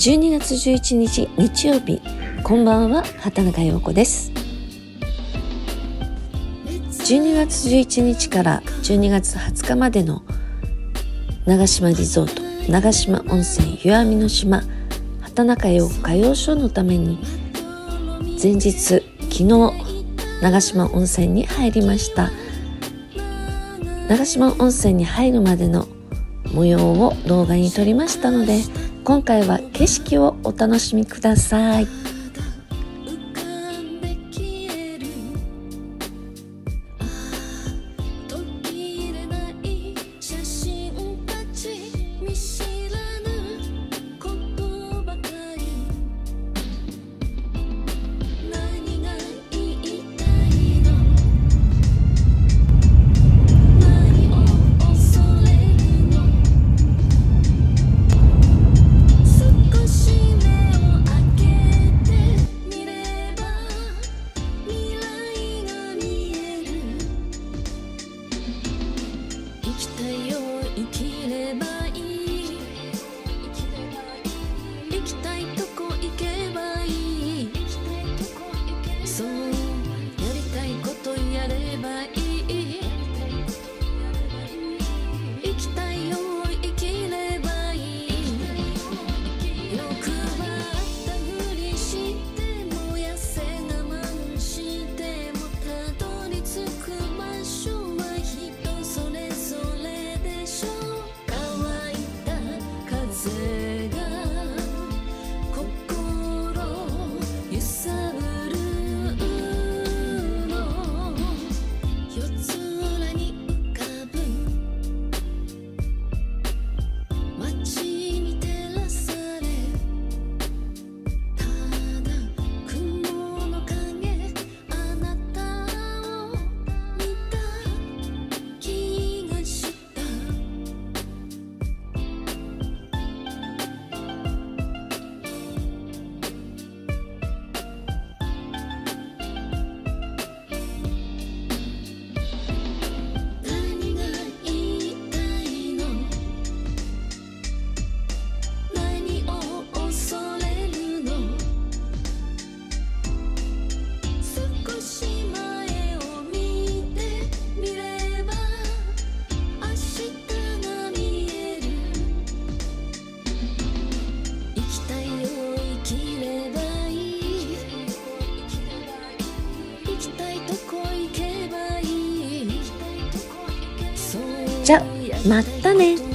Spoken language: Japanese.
12月11日日曜日。こんばんは畑中陽子です。12月11日から12月20日までの長島リゾート長島温泉湯あみの島畑中陽子歌謡ショーのために前日昨日長島温泉に入りました。長島温泉に入るまでの模様を動画に撮りましたので今回は景色をお楽しみください。じゃまたね。